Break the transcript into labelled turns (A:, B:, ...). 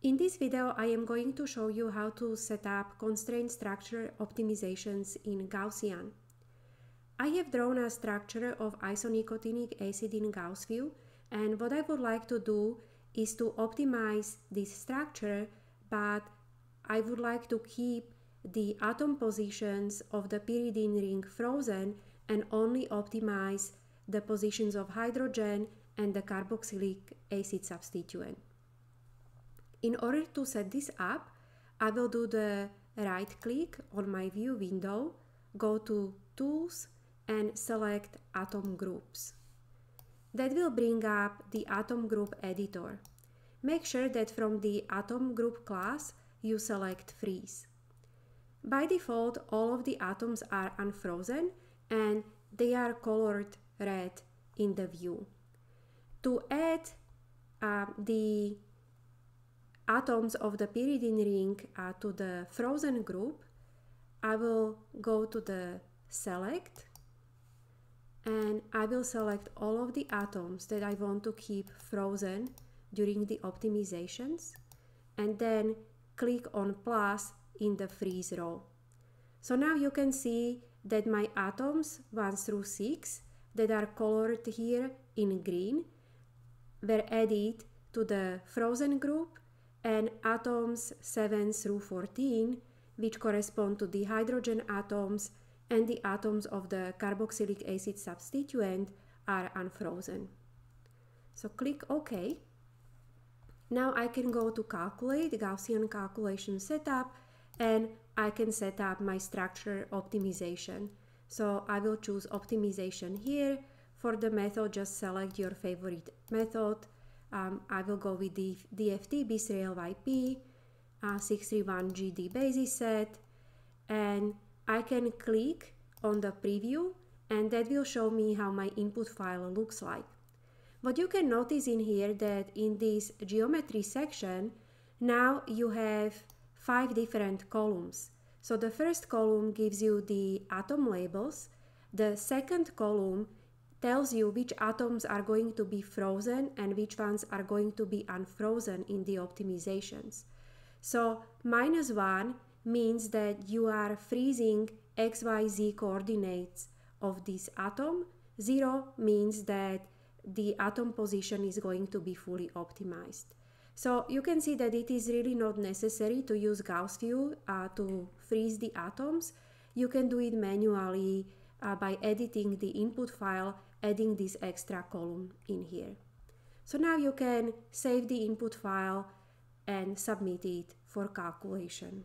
A: In this video, I am going to show you how to set up constraint structure optimizations in Gaussian. I have drawn a structure of isonicotinic acid in GaussView and what I would like to do is to optimize this structure but I would like to keep the atom positions of the pyridine ring frozen and only optimize the positions of hydrogen and the carboxylic acid substituent. In order to set this up, I will do the right click on my view window, go to Tools and select Atom Groups. That will bring up the Atom Group Editor. Make sure that from the Atom Group class you select Freeze. By default, all of the atoms are unfrozen and they are colored red in the view. To add uh, the atoms of the pyridine ring to the frozen group, I will go to the select and I will select all of the atoms that I want to keep frozen during the optimizations and then click on plus in the freeze row. So now you can see that my atoms 1 through 6 that are colored here in green were added to the frozen group and atoms 7 through 14 which correspond to the hydrogen atoms and the atoms of the carboxylic acid substituent are unfrozen. So click OK. Now I can go to calculate, Gaussian calculation setup, and I can set up my structure optimization. So I will choose optimization here. For the method, just select your favorite method. Um, I will go with the DFT B3LYP uh, 631GD basis set and I can click on the preview and that will show me how my input file looks like. What you can notice in here that in this geometry section now you have five different columns. So the first column gives you the atom labels, the second column tells you which atoms are going to be frozen and which ones are going to be unfrozen in the optimizations. So minus 1 means that you are freezing xyz coordinates of this atom. 0 means that the atom position is going to be fully optimized. So you can see that it is really not necessary to use GaussView uh, to freeze the atoms. You can do it manually uh, by editing the input file, adding this extra column in here. So now you can save the input file and submit it for calculation.